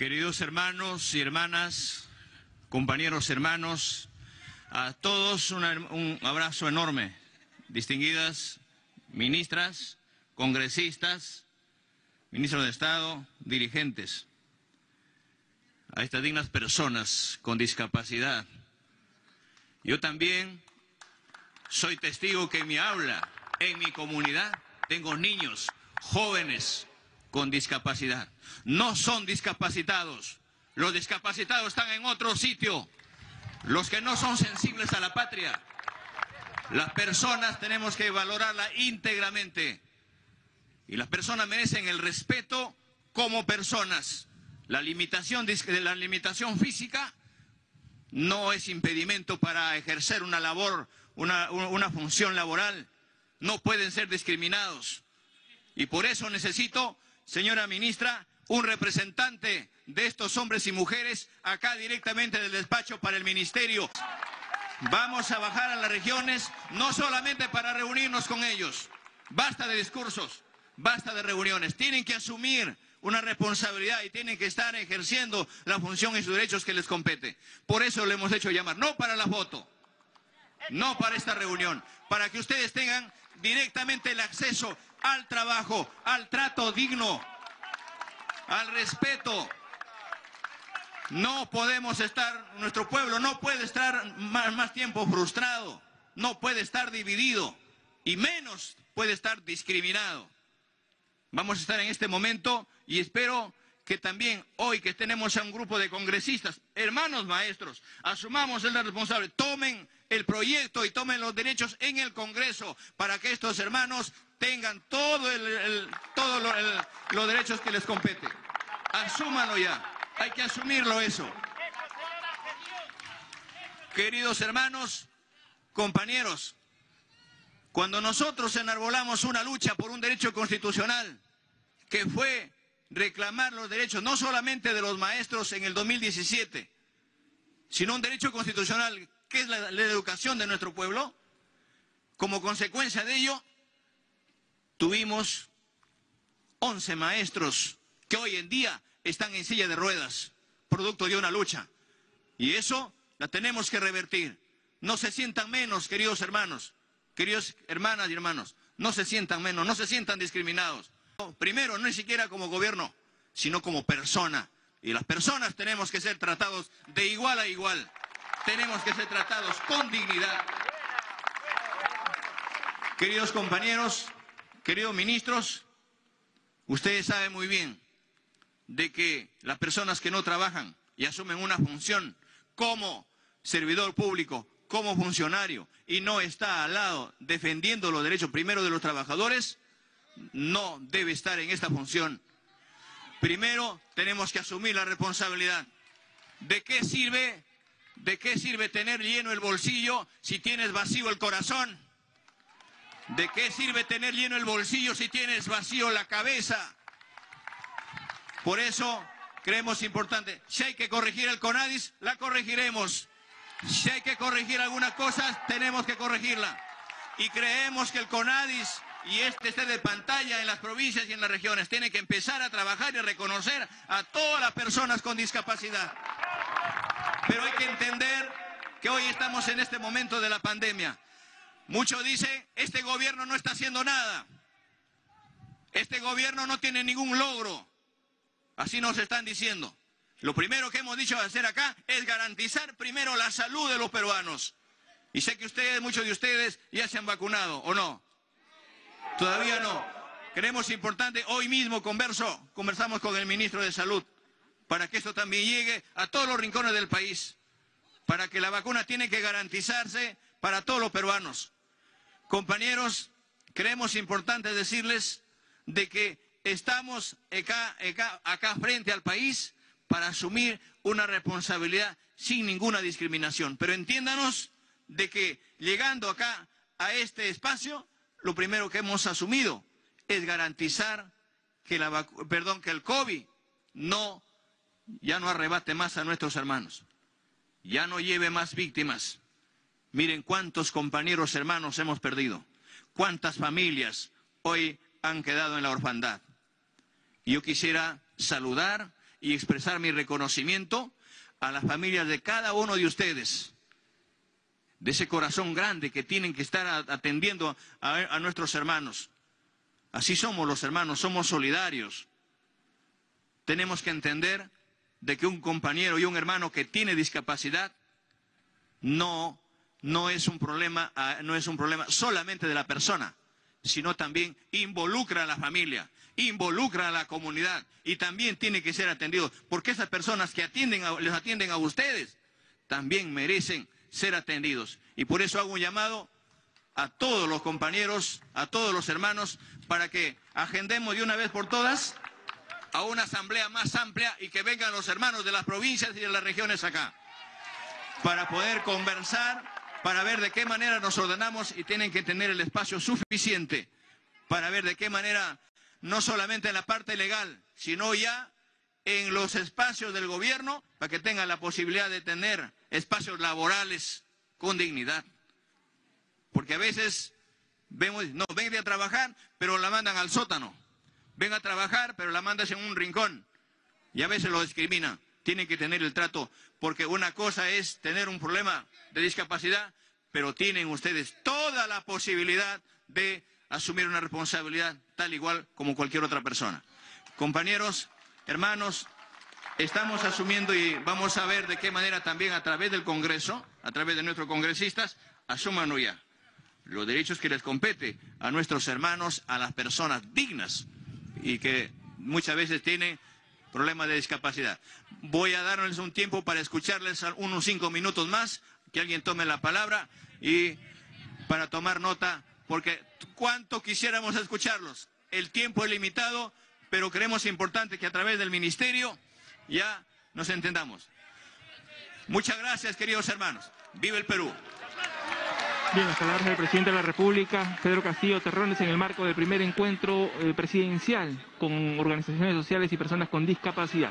Queridos hermanos y hermanas, compañeros hermanos, a todos un abrazo enorme. Distinguidas ministras, congresistas, ministros de Estado, dirigentes, a estas dignas personas con discapacidad. Yo también soy testigo que en mi aula, en mi comunidad, tengo niños, jóvenes con discapacidad. No son discapacitados. Los discapacitados están en otro sitio. Los que no son sensibles a la patria. Las personas tenemos que valorarla íntegramente. Y las personas merecen el respeto como personas. La limitación, la limitación física no es impedimento para ejercer una labor, una- una función laboral. No pueden ser discriminados. Y por eso necesito, señora ministra, un representante de estos hombres y mujeres acá directamente del despacho para el ministerio. Vamos a bajar a las regiones no solamente para reunirnos con ellos. Basta de discursos, basta de reuniones. Tienen que asumir una responsabilidad y tienen que estar ejerciendo la función y sus derechos que les compete. Por eso le hemos hecho llamar, no para la foto, no para esta reunión, para que ustedes tengan directamente el acceso al trabajo, al trato digno, al respeto. No podemos estar, nuestro pueblo no puede estar más, tiempo frustrado, no puede estar dividido y menos puede estar discriminado. Vamos a estar en este momento y espero que también hoy que tenemos a un grupo de congresistas, hermanos maestros, asumamos el responsable, tomen el proyecto y tomen los derechos en el Congreso para que estos hermanos tengan todo todos el- los derechos que les compete. Asúmanlo ya, hay que asumirlo eso. Queridos hermanos, compañeros, cuando nosotros enarbolamos una lucha por un derecho constitucional, que fue reclamar los derechos no solamente de los maestros en el 2017, sino un derecho constitucional que es la, educación de nuestro pueblo, como consecuencia de ello, tuvimos 11 maestros que hoy en día están en silla de ruedas, producto de una lucha. Y eso la tenemos que revertir. No se sientan menos, queridos hermanos, queridos hermanas y hermanos, no se sientan menos, no se sientan discriminados. Primero, no ni siquiera como gobierno, sino como persona. Y las personas tenemos que ser tratados de igual a igual. Tenemos que ser tratados con dignidad. Queridos compañeros, queridos ministros, ustedes saben muy bien de que las personas que no trabajan y asumen una función como servidor público, como funcionario, y no está al lado defendiendo los derechos primero de los trabajadores, no debe estar en esta función. Primero tenemos que asumir la responsabilidad. ¿De qué sirve, de qué sirve tener lleno el bolsillo si tienes vacío el corazón? ¿De qué sirve tener lleno el bolsillo si tienes vacío la cabeza? Por eso creemos importante, si hay que corregir el CONADIS, la corregiremos. Si hay que corregir algunas cosas, tenemos que corregirla. Y creemos que el CONADIS y este esté de pantalla en las provincias y en las regiones tiene que empezar a trabajar y reconocer a todas las personas con discapacidad. Pero hay que entender que hoy estamos en este momento de la pandemia. Muchos dicen, este gobierno no está haciendo nada. Este gobierno no tiene ningún logro. Así nos están diciendo. Lo primero que hemos dicho hacer acá es garantizar primero la salud de los peruanos. Y sé que ustedes, muchos de ustedes, ya se han vacunado, ¿o no? Todavía no. Creemos importante, hoy mismo converso, conversamos con el ministro de Salud para que esto también llegue a todos los rincones del país, para que la vacuna tiene que garantizarse para todos los peruanos. Compañeros, creemos importante decirles de que estamos acá, acá, acá frente al país para asumir una responsabilidad sin ninguna discriminación. Pero entiéndanos de que llegando acá a este espacio, lo primero que hemos asumido es garantizar que, la perdón, que el COVID no, ya no arrebate más a nuestros hermanos, ya no lleve más víctimas. Miren cuántos compañeros hermanos hemos perdido, cuántas familias hoy han quedado en la orfandad. Yo quisiera saludar y expresar mi reconocimiento a las familias de cada uno de ustedes, de ese corazón grande que tienen que estar atendiendo a, nuestros hermanos. Así somos los hermanos, somos solidarios. Tenemos que entender de que un compañero y un hermano que tiene discapacidad no, no es un problema, no es un problema solamente de la persona, sino también involucra a la familia, involucra a la comunidad y también tiene que ser atendido, porque esas personas que atienden les atienden a ustedes también merecen ser atendidos. Y por eso hago un llamado a todos los compañeros, a todos los hermanos, para que agendemos de una vez por todas a una asamblea más amplia y que vengan los hermanos de las provincias y de las regiones acá, para poder conversar, para ver de qué manera nos ordenamos y tienen que tener el espacio suficiente para ver de qué manera, no solamente en la parte legal, sino ya en los espacios del gobierno, para que tengan la posibilidad de tener espacios laborales con dignidad. Porque a veces vemos, no, ven a trabajar, pero la mandan al sótano ven a trabajar, pero la mandas en un rincón. Y a veces lo discrimina. Tienen que tener el trato, porque una cosa es tener un problema de discapacidad, pero tienen ustedes toda la posibilidad de asumir una responsabilidad tal igual como cualquier otra persona. Compañeros, hermanos, estamos asumiendo y vamos a ver de qué manera también a través del Congreso, a través de nuestros congresistas, asuman ya los derechos que les compete a nuestros hermanos, a las personas dignas y que muchas veces tienen problemas de discapacidad. Voy a darles un tiempo para escucharles unos cinco minutos más, que alguien tome la palabra y para tomar nota, porque cuánto quisiéramos escucharlos. El tiempo es limitado, pero creemos importante que a través del ministerio ya nos entendamos. Muchas gracias, queridos hermanos. Vive el Perú. Bien, las palabras del presidente de la República, Pedro Castillo Terrones, en el marco del primer encuentro eh, presidencial con organizaciones sociales y personas con discapacidad.